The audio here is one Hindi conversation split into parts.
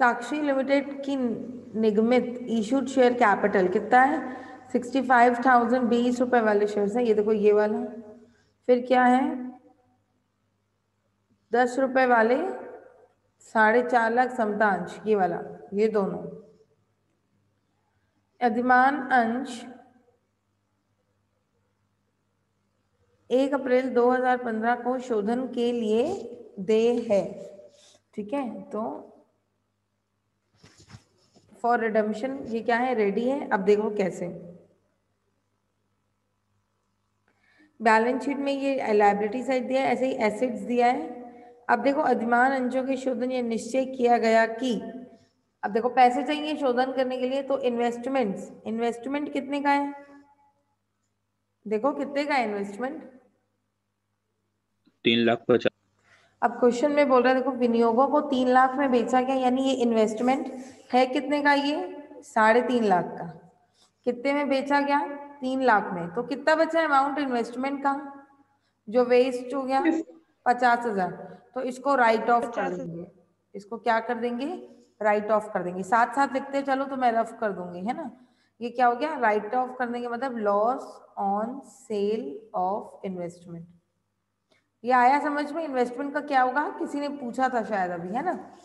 साक्षी लिमिटेड की निगमित इशूड शेयर कैपिटल कितना है? सिक्सटी फाइव थाउज़ेंड बीस रुपए वाले शेयर है। ये देखो, ये वाला। फिर क्या है? दस रुपए वाले, साढ़े चार लाख समतांश, ये वाला, ये दोनों। अधिमान अंश एक अप्रैल 2015 को शोधन के लिए दे है। ठीक है तो फॉर रिडम्शन ये क्या है? रेडी है? अब देखो कैसे। बैलेंस शीट में ये लाइबिलिटी साइड दिया है, ऐसे ही एसेट्स दिया है। अब देखो अधिमान अंशों के शोधन ये निश्चय किया गया कि, अब देखो, पैसे चाहिए शोधन करने के लिए तो इन्वेस्टमेंट्स इन्वेस्टमेंट कितने का है? देखो, कितने का इन्वेस्टमेंट तीन लाख अब क्वेश्चन में बोल रहा है देखो विनियोगों को तीन लाख में बेचा गया यानी ये इन्वेस्टमेंट है कितने का ये? साढ़े तीन लाख का। कितने में बेचा गया? तीन लाख में। तो कितना बचा अमाउंट इन्वेस्टमेंट का? जो वेस्ट हो गया पचास हज़ार। तो इसको राइट ऑफ़ कर देंगे। इसको क्या कर देंगे? राइट ऑफ़ कर देंगे। साथ साथ लिखते चलो तो मैं रफ कर दूँगी है ना? ये क्या हो गया? राइट ऑफ़ कर देंगे मतलब loss on sale of investment ये आया समझ में? इन्वेस्टमेंट का क्या होगा? किसी ने पूछा था शायद अभी, है ना?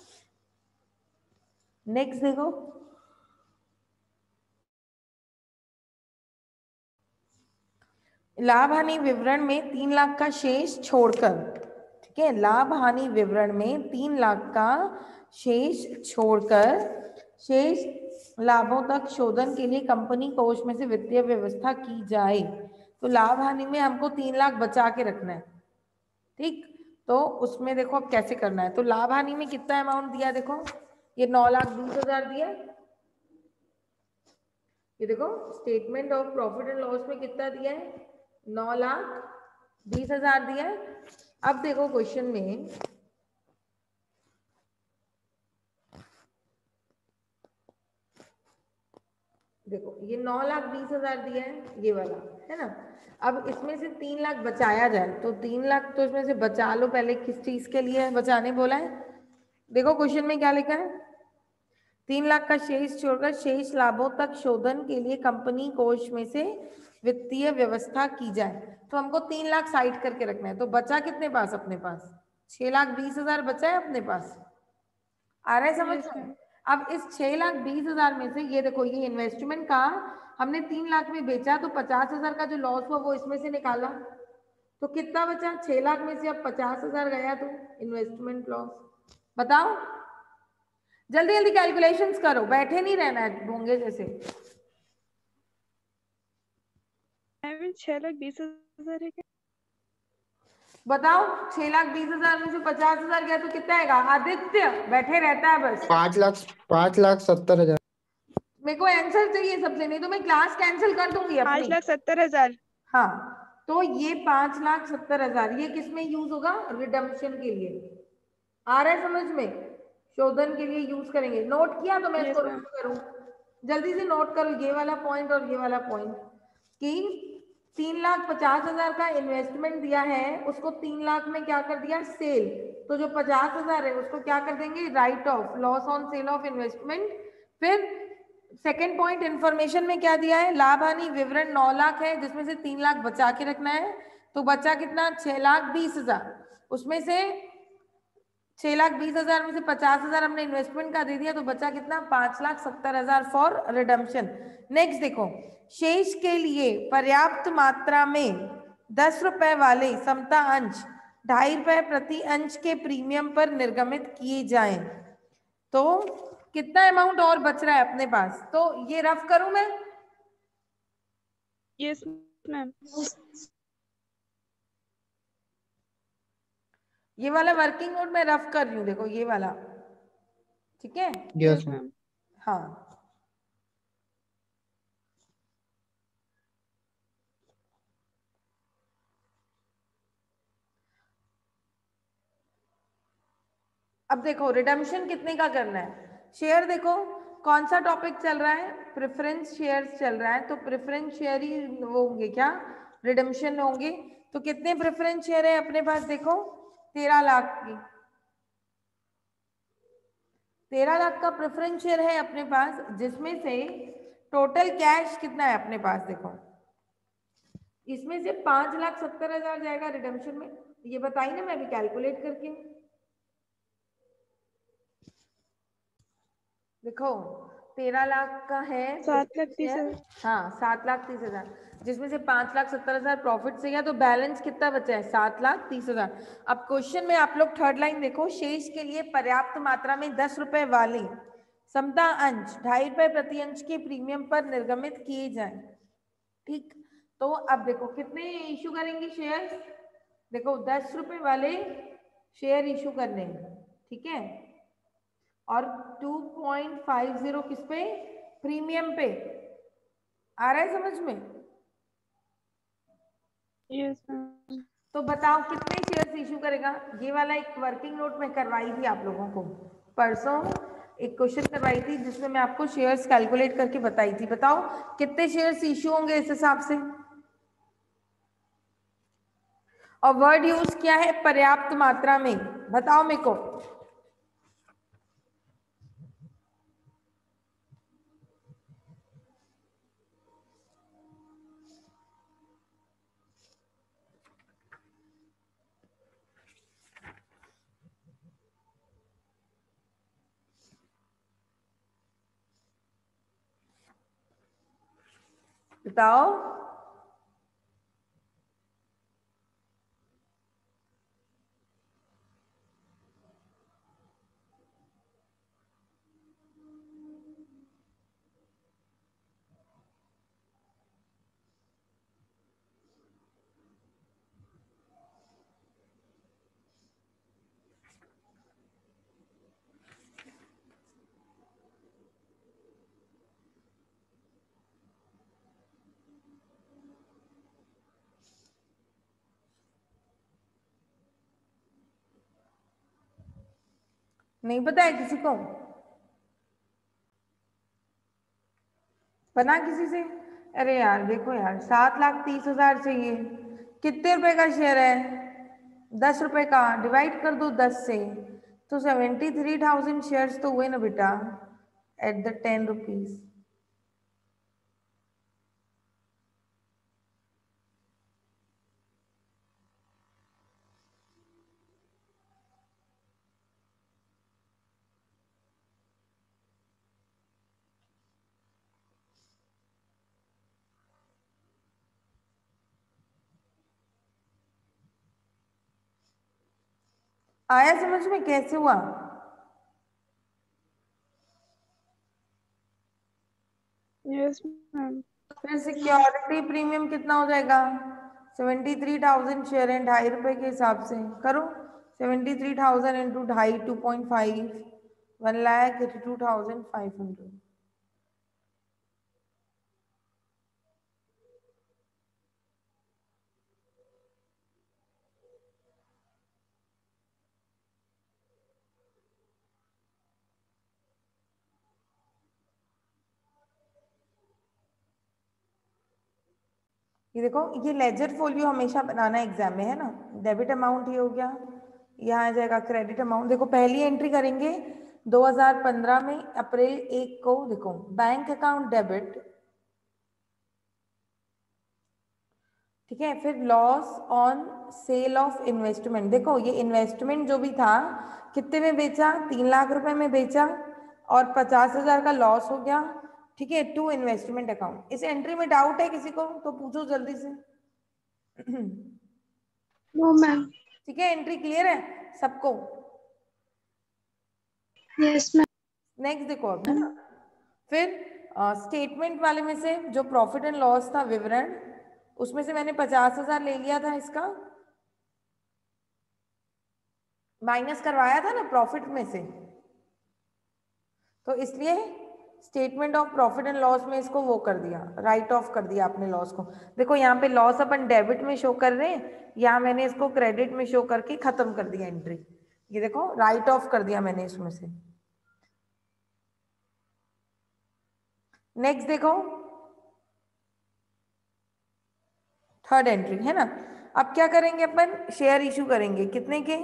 नेक्स्ट देखो। लाभ हानि विवरण में तीन लाख का शेष छोड़कर, ठीक है? लाभ हानि विवरण में तीन लाख का शेष छोड़कर, शेष लाभों तक शोधन के लिए कंपनी कोष में से वित्तीय व्यवस्था की जाए। तो लाभ हानि में हमको तीन लाख बचा के रखना है। ठीक? तो उसमें देखो अब कैसे करना है? तो लाभ हानि में कितना अमाउंट दिया देखो? ये नौ लाख बीस हज़ार दिया। ये देखो statement of profit and loss में कितना दिया है? नौ लाख बीस हज़ार दिया है। अब देखो क्वेश्चन में देखो, ये नौ लाख बीस हज़ार दिया है, ये वाला, है ना? अब इसमें से तीन लाख बचाया जाए तो तीन लाख तो इसमें से बचा लो पहले, किस चीज़ के लिए बचाने बोला है? देखो क्वेश्चन में क्या लिखा है? तीन लाख का शेष छोड़कर शेष लाभों तक शोधन के लिए कंपनी कोष में से वित्तीय व्यवस्था की जाए। तो हमको तीन लाख साइड करके रखना है तो बचा कितने पास अपने पास? छह लाख बीस हज़ार बचा है अपने पास? आ रहा है समझ में? अब इस छह लाख बीस हज़ार में से, ये देखो, ये इन्वेस्टमेंट का हमने तीन लाख में बेचा तो पचास हज़ार का जो लॉस हुआ, वो इसमें से निकाला। तो कितना बचा? छह लाख में से अब पचास हज़ार गया तो इन्वेस्टमेंट लॉस बताओ। जल्दी जल्दी कैलकुलेशन करो। बैठे नहीं रहना होंगे जैसे। छह लाख बीस हज़ार है क्या बताओ छह लाख बीस हज़ार में से पचास हज़ार गया तो कितना आएगा? आदित्य बैठे रहता है बस। पाँच लाख पाँच लाख सत्तर हज़ार। मेरे को आंसर चाहिए सबसे नहीं तो मैं क्लास कैंसिल कर दूँगी पाँच लाख सत्तर हज़ार। हाँ तो ये पाँच लाख सत्तर हज़ार ये किसमें यूज़ होगा? रिडम्पशन के लिए। आ रहा है समझ में? शोधन के लिए यूज़ करेंगे। नोट किया तो मैं इसको ma'am. नोट करूँ। जल्दी से नोट करो ये वाला पॉइंट और ये वाला पॉइंट कि तीन लाख पचास हज़ार का इन्वेस्टमेंट दिया है, उसको तीन लाख में क्या कर दिया? सेल तो जो पचास हज़ार है, उसको क्या कर देंगे? Write off loss on sale of investment फिर सेकेंड पॉइंट इन्फॉर्मेशन में क्या दिया है? लाभ, हानि, विवरण नौ लाख है, जिसमें से तीन लाख बचा के रखना है। तो बचा कितना? छह लाख बीस हज़ार। उसमें से छह लाख बीस हज़ार में से पचास हज़ार हमने इन्वेस्टमेंट का दे दिया तो बचा कितना? पाँच लाख सत्तर हज़ार फॉर रिडम्पशन नेक्स्ट देखो, शेष के लिए पर्याप्त मात्रा में दस रुपए वाले समता अंश, ढाई रुपए प्रति अंश के प्रीमियम पर निर्गमित किए जाएँ। तो कितना अमाउंट और बच रहा है अपने पास? तो ये रफ करूँ मैं? यस मैम ये वाला वर्किंग नोट मैं रफ कर रही हूँ देखो ये वाला। ठीक है? मैम हाँ। अब देखो रिडम्पशन कितने का करना है? शेयर देखो कौन सा टॉपिक चल रहा है? प्रेफरेंस शेयर चल रहा है तो प्रेफरेंस शेयर ही वो होंगे क्या? रिडम्पशन होंगे। तो कितने प्रेफरेंस शेयर है अपने पास देखो? तेरह लाख की। तेरह लाख का प्रेफरेंस शेयर है अपने पास जिसमें से टोटल कैश कितना है अपने पास देखो। इसमें से पाँच लाख सत्तर हज़ार जाएगा रिडम्पशन में। ये बताई ना मैं अभी कैलकुलेट करके। देखो तेरह लाख का है सात लाख तीस हज़ार। हाँ सात लाख तीस हज़ार। जिसमें से पाँच लाख सत्तर हज़ार प्रॉफिट से गया तो बैलेंस कितना बचा है? सात लाख तीस हज़ार। अब क्वेश्चन में आप लोग थर्ड लाइन देखो। शेष के लिए पर्याप्त मात्रा में दस रुपए वाले समता अंश ढाई रुपए प्रति अंश के प्रीमियम पर निर्गमित किए जाए। ठीक? तो अब देखो, कितने इशू करेंगे शेयर देखो, दस रुपए वाले शेयर इशू करने ठीक है? और 2.50 किस पे? प्रीमियम पे। आ रहा है समझ में? मैम तो बताओ कितने शेयर्स इशू करेगा? ये वाला एक वर्किंग नोट में करवाई थी आप लोगों को। परसों एक क्वेश्चन करवाई थी, जिसमें मैं आपको शेयर्स कैलकुलेट करके बताई थी। बताओ कितने शेयर्स इशू होंगे इस हिसाब से? और वर्ड यूज़ किया है? पर्याप्त मात्रा में। बताओ मेरे को। बताओ नहीं पता है किसी को? बना किसी से? अरे यार, देखो यार, सात लाख तीस हज़ार चाहिए। कितने रुपए का शेयर है? दस रुपए का। डिवाइड कर दो दस से। तो सेवेंटी थ्री थाउज़ेंड शेयर तो हुए ना बेटा एट द टेन रुपीज़ आया समझ में कैसे हुआ? यस मैम फिर सिक्योरिटी प्रीमियम कितना हो जाएगा? सेवेंटी थ्री थाउज़ेंड शेयर है ढाई रुपए के हिसाब से करो। सेवेंटी थ्री थाउज़ेंड इंटू ढाई two point five one lakh eighty two thousand five hundred ये देखो, ये लेजर फोलियो हमेशा बनाना एग्ज़ाम में है ना? डेबिट अमाउंट ये हो गया, यहाँ आ जाएगा क्रेडिट अमाउंट देखो, पहली एंट्री करेंगे 2015 में अप्रैल एक को, देखो बैंक अकाउंट डेबिट ठीक है, फिर loss on sale of investment देखो, ये इन्वेस्टमेंट जो भी था, कितने में बेचा? तीन लाख रुपए में बेचा, और पचास हज़ार का लॉस हो गया। ठीक है टू इन्वेस्टमेंट अकाउंट इस एंट्री में डाउट है किसी को तो पूछो जल्दी से। नो मैम ठीक है एंट्री क्लियर है सबको? यस मैम नेक्स्ट देखो अब फिर स्टेटमेंट uh, वाले में से जो प्रॉफिट एंड लॉस था विवरण उसमें से मैंने पचास हज़ार ले लिया था इसका। माइनस करवाया था ना प्रॉफिट में से। तो इसलिए statement of profit and loss में इसको वो कर दिया राइट ऑफ़ कर दिया आपने लॉस को। देखो, यहाँ पे लॉस अपन डेबिट में शो कर रहे हैं, या मैंने इसको क्रेडिट में शो करके खत्म कर दिया एंट्री ये देखो राइट ऑफ़ कर दिया मैंने इसमें से। नेक्स्ट देखो। थर्ड एंट्री है ना? अब क्या करेंगे अपन? शेयर इशू करेंगे। कितने के?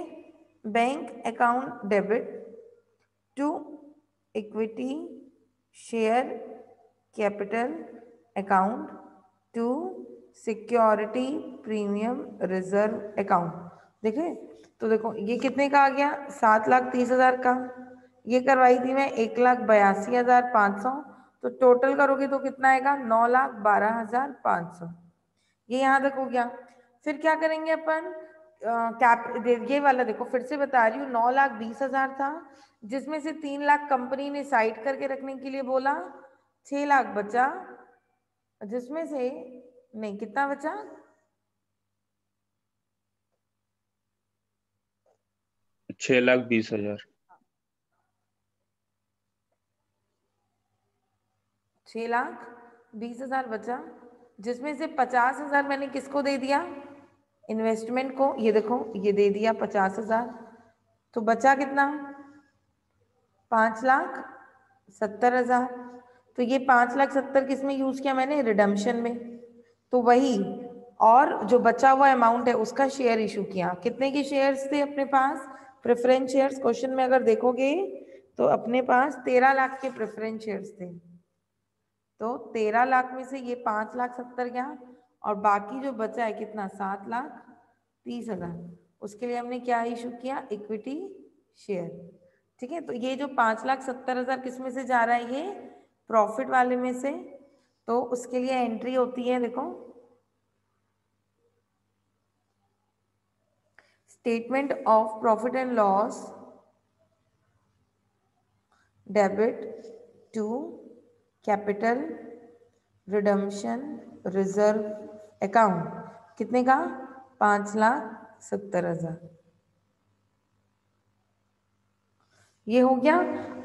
Bank account debit to equity share capital account to security premium reserve account देखे तो देखो, ये कितने का आ गया? सात लाख तीस हज़ार का। ये करवाई थी मैं एक लाख बयासी हज़ार पाँच सौ। तो टोटल करोगे तो कितना आएगा? नौ लाख बारह हज़ार पाँच सौ। ये यहाँ तक हो गया फिर क्या करेंगे अपन? कैप ये वाला देखो फिर से बता रही हूँ नौ लाख बीस हज़ार था जिसमें से तीन लाख कंपनी ने साइड करके रखने के लिए बोला छह लाख बचा जिसमें से नहीं कितना बचा? छह लाख बीस हज़ार। छह लाख बीस हज़ार बचा जिसमें से पचास हज़ार मैंने किसको दे दिया? इन्वेस्टमेंट को, ये देखो, ये दे दिया पचास हज़ार। तो बचा कितना? पाँच लाख सत्तर हज़ार। तो ये पाँच लाख सत्तर किसमें यूज़ किया मैंने? रिडम्शन में। तो वही, और जो बचा हुआ अमाउंट है, उसका शेयर इशू किया। कितने के शेयर्स थे अपने पास? प्रेफरेंस शेयर्स क्वेश्चन में अगर देखोगे तो अपने पास तेरह लाख के प्रेफरेंस शेयर्स थे। तो तेरह लाख में से ये पाँच लाख सत्तर गया। और बाकी जो बचा है कितना? सात लाख तीस हज़ार। उसके लिए हमने क्या इशू किया? Equity share. ठीक है? तो ये जो पाँच लाख सत्तर हज़ार किसमें से जा रहा है? ये प्रॉफिट वाले में से। तो उसके लिए एंट्री होती है, देखो। Statement of profit and loss debit to capital redemption reserve account कितने का? पाँच लाख सत्तर हज़ार. ये हो गया.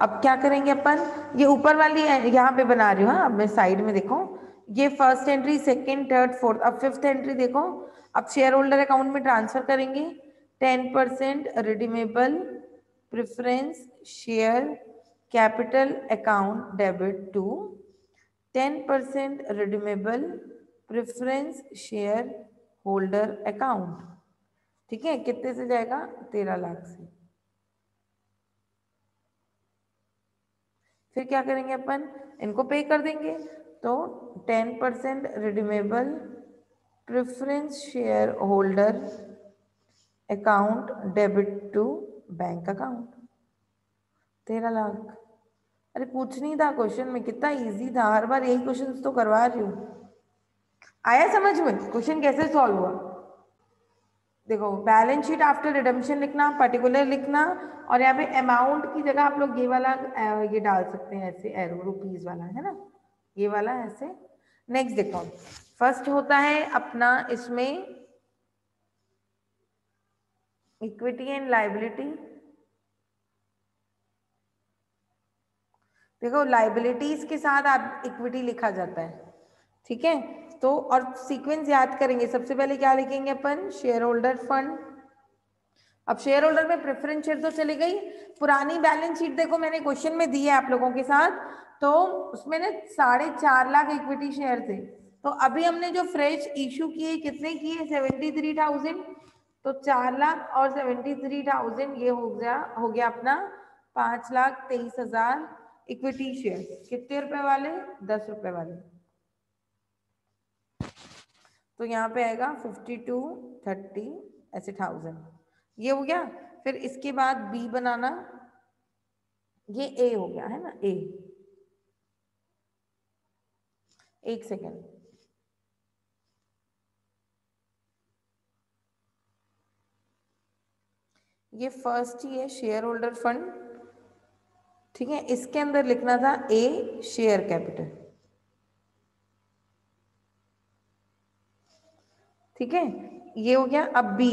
अब क्या करेंगे अपन? ये ऊपर वाली यहाँ पे बना रही हूँ हाँ अब मैं साइड में देखो. ये first entry second third fourth अब फिफ्थ एंट्री देखो. अब शेयर होल्डर अकाउंट में ट्रांसफ़र करेंगे. Ten percent redeemable preference share capital account debit to ten percent redeemable preference share holder account ठीक है? कितने से जाएगा? तेरह लाख से। फिर क्या करेंगे अपन? इनको पे कर देंगे। तो ten percent redeemable preference share holder account debit to bank account तेरह लाख। अरे कुछ नहीं था क्वेश्चन में। कितना इजी था। हर बार यही क्वेश्चन तो करवा रही हूँ। आया समझ में? क्वेश्चन कैसे सॉल्व हुआ? देखो बैलेंस शीट आफ्टर रिडम्शन लिखना पर्टिकुलर लिखना, और यहाँ पे अमाउंट की जगह आप लोग ये वाला ये डाल सकते हैं ऐसे एरो रुपीज़ वाला, है ना? ये वाला ऐसे। नेक्स्ट देखो। फ़र्स्ट होता है अपना इसमें इक्विटी एंड लाइबिलिटी देखो लाइबिलिटीज के साथ आप इक्विटी लिखा जाता है। ठीक है? तो और सीक्वेंस याद करेंगे। सबसे पहले क्या लिखेंगे अपन? शेयर होल्डर फंड अब शेयर होल्डर में प्रेफरेंस शेयर तो चली गई। पुरानी बैलेंस शीट देखो, मैंने क्वेश्चन में दी है आप लोगों के साथ। तो उसमें ना साढ़े चार लाख इक्विटी शेयर थे। तो अभी हमने जो फ्रेश इशू किए, कितने किए? सेवेंटी थ्री थाउज़ेंड तो चार लाख और सेवेंटी थ्री थाउज़ेंड ये हो गया हो गया अपना पाँच लाख तेईस हज़ार इक्विटी शेयर कितने रुपए वाले? दस रुपए वाले। तो यहाँ पे आएगा फिफ्टी टू थर्टी ऐसे थाउज़ेंड ये हो गया। फिर इसके बाद बी बनाना। ये ए हो गया, है ना? ए एक सेकेंड। ये फ़र्स्ट ही है शेयर होल्डर फंड ठीक है? इसके अंदर लिखना था ए शेयर कैपिटल ठीक है? ये हो गया अब बी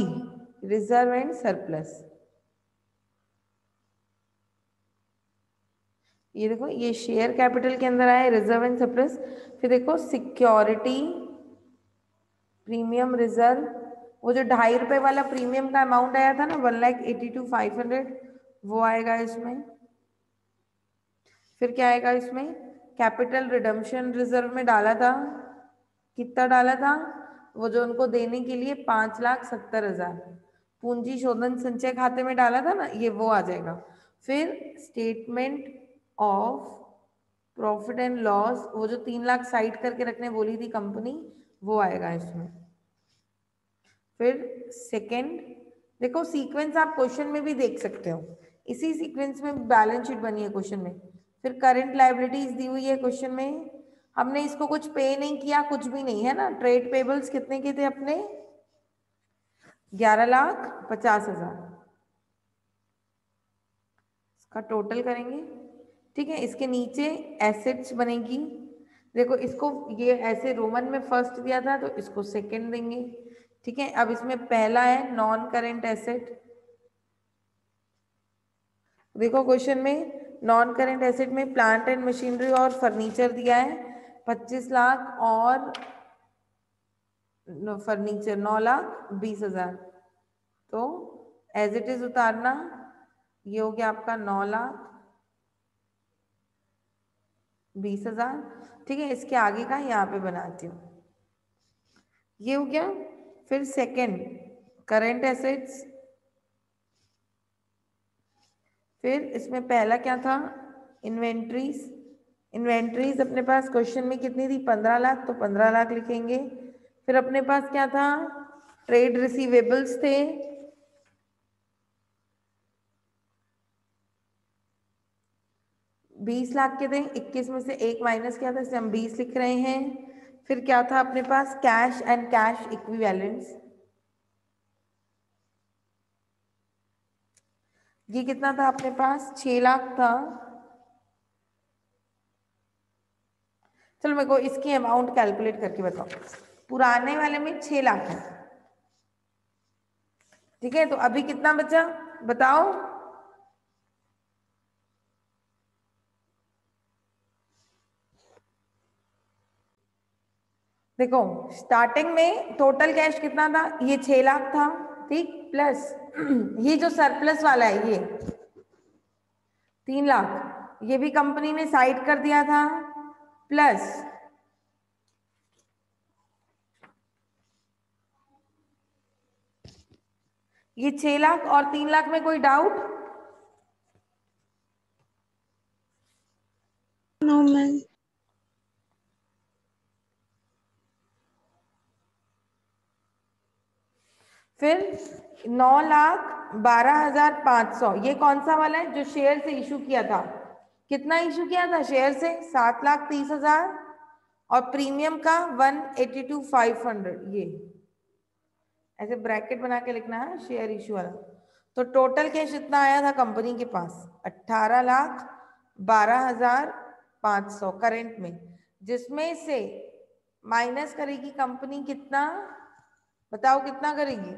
रिज़र्व एंड सरप्लस ये देखो, ये शेयर कैपिटल के अंदर आया रिज़र्व एंड सरप्लस फिर देखो सिक्योरिटी प्रीमियम रिज़र्व वो जो ढाई रुपए वाला प्रीमियम का अमाउंट आया था ना one lakh eighty two five hundred वो आएगा इसमें. फिर क्या आएगा इसमें? कैपिटल रिडम्शन रिज़र्व में डाला था. कितना डाला था? वो जो उनको देने के लिए पाँच लाख सत्तर हज़ार। पूंजी शोधन संचय खाते में डाला था ना, ये वो आ जाएगा। फिर statement of profit and loss वो जो तीन लाख साइड करके रखने बोली थी कंपनी, वो आएगा इसमें। फिर सेकंड देखो सीक्वेंस आप क्वेश्चन में भी देख सकते हो। इसी सीक्वेंस में बैलेंस शीट बनी है क्वेश्चन में। फिर करंट लाइबिलिटीज दी हुई है क्वेश्चन में। हमने इसको कुछ पे नहीं किया, कुछ भी नहीं, है ना? ट्रेड पेबल्स कितने के थे अपने? ग्यारह लाख पचास हज़ार। इसका टोटल करेंगे। ठीक है, इसके नीचे एसेट्स बनेगी। देखो, इसको ये ऐसे रोमन में फ़र्स्ट दिया था तो इसको सेकंड देंगे। ठीक है, अब इसमें पहला है नॉन करेंट एसेट देखो क्वेश्चन में नॉन करेंट एसेट में प्लांट एंड मशीनरी और फर्नीचर दिया है। पच्चीस लाख और फर्नीचर नौ लाख बीस हज़ार। तो एज इट इज़ उतारना, ये हो गया आपका नौ लाख बीस हज़ार। ठीक है, इसके आगे का यहाँ पे बनाती हूँ। ये हो गया, फिर सेकंड करंट एसेट्स फिर इसमें पहला क्या था? इन्वेंट्रीज इन्वेंट्रीज अपने पास क्वेश्चन में कितनी थी? पंद्रह लाख तो पंद्रह लाख लिखेंगे। फिर अपने पास क्या था? ट्रेड रिसीवेबल्स थे। बीस लाख के थे, इक्कीस में से एक माइनस क्या था? इसे हम बीस लिख रहे हैं। फिर क्या था अपने पास? कैश एंड कैश इक्विवेलेंट्स ये कितना था अपने पास? छह लाख था। चलो मेरे को इसकी अमाउंट कैलकुलेट करके बताओ। पुराने वाले में छह लाख है। ठीक है तो अभी कितना बचा? बताओ। देखो स्टार्टिंग में टोटल कैश कितना था? ये छह लाख था, ठीक? प्लस ये जो सरप्लस वाला है, ये, तीन लाख। ये भी कंपनी ने साइड कर दिया था। प्लस ये छह लाख और तीन लाख में कोई डाउट नो मैम फिर नौ लाख बारह हज़ार पाँच सौ। ये कौन सा वाला है जो शेयर से इशू किया था? कितना इशू किया था? शेयर से सात लाख तीस हज़ार और प्रीमियम का one eighty two five hundred ये। ऐसे ब्रैकेट बना के लिखना है शेयर इशू वाला। तो टोटल कैश इतना आया था कंपनी के पास, अट्ठारह लाख बारह हज़ार पाँच सौ करेंट में, जिसमें से माइनस करेगी कंपनी कितना? बताओ कितना करेगी?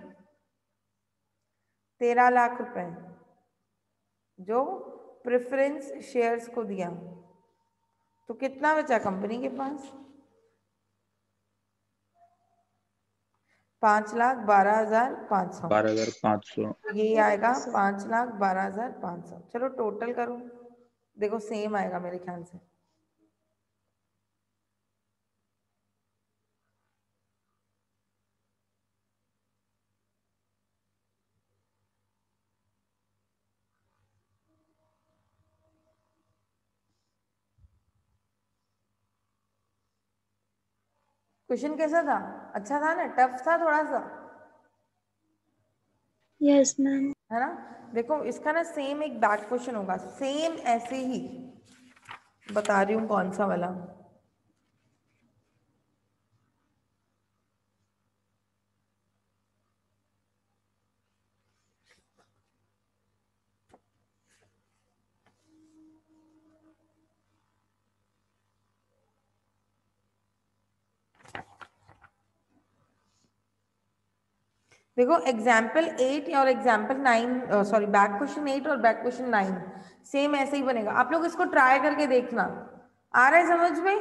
तेरह लाख रुपए, जो प्रेफरेंस शेयर्स को दिया। तो कितना बचा कंपनी के पास? पाँच लाख बारह हज़ार पाँच सौ। बारह हज़ार पाँच सौ। ये आएगा पाँच लाख बारह हज़ार पाँच सौ। चलो टोटल करो। देखो सेम आएगा मेरे ख्याल से। क्वेश्चन कैसा था? अच्छा था ना? टफ था थोड़ा सा यस मैम है ना? देखो इसका ना सेम एक बैक क्वेश्चन होगा। सेम ऐसे ही। बता रही हूँ कौन सा वाला। देखो एग्ज़ाम्पल एट और example nine sorry back question eight और बैक क्वेश्चन नाइन सेम ऐसे ही बनेगा। आप लोग इसको ट्राई करके देखना। आ रहा है समझ में?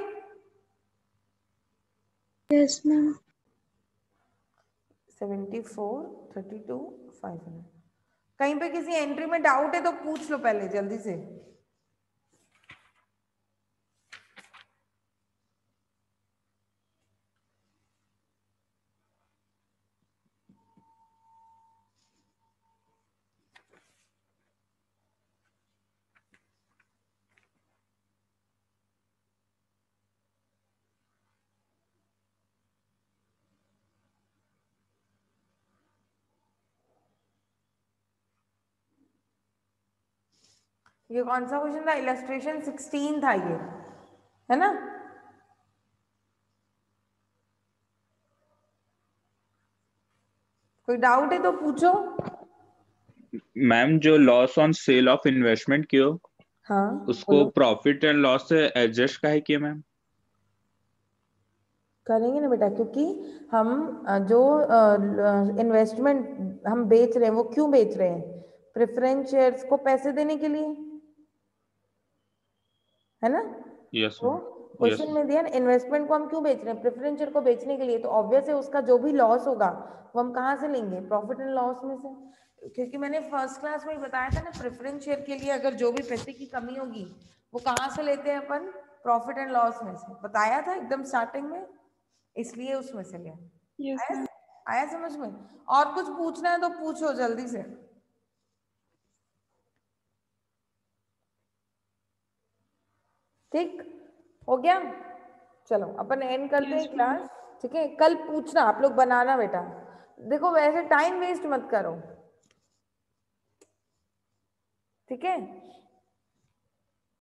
Yes ma'am seventy four thirty two five hundred कहीं पे किसी एंट्री में डाउट है तो पूछ लो पहले जल्दी से। ये कौन सा क्वेश्चन था? इलस्ट्रेशन सिक्सटीन था ये है ना? कोई डाउट है तो पूछो। मैम जो loss on sale of investment कियो हाँ उसको प्रॉफिट एंड लॉस से एडजस्ट काहे किए मैम करेंगे ना बेटा? क्योंकि हम जो इन्वेस्टमेंट हम बेच रहे हैं वो क्यों बेच रहे हैं? प्रेफरेंस शेयर्स को पैसे देने के लिए। है ना? यस तो क्वेश्चन में दिया इन्वेस्टमेंट को हम क्यों बेच रहे हैं? प्रेफरेंस शेयर को बेचने के लिए। तो ऑब्वियस है उसका जो भी लॉस होगा वो हम कहाँ से लेंगे? प्रॉफिट एंड लॉस में से। क्योंकि मैंने फ़र्स्ट क्लास में ही बताया था ना प्रेफरेंस शेयर के लिए अगर जो भी पैसे की कमी होगी वो कहाँ से लेते हैं अपन? प्रॉफिट एंड लॉस में से। बताया था एकदम स्टार्टिंग में इसलिए उसमें से लिया। यस आया आया समझ में? और कुछ पूछना है तो पूछो जल्दी से। ठीक? हो गया? चलो अपन एंड करते हैं क्लास ठीक है? कल पूछना आप लोग बनाना बेटा। देखो वैसे टाइम वेस्ट मत करो। ठीक है?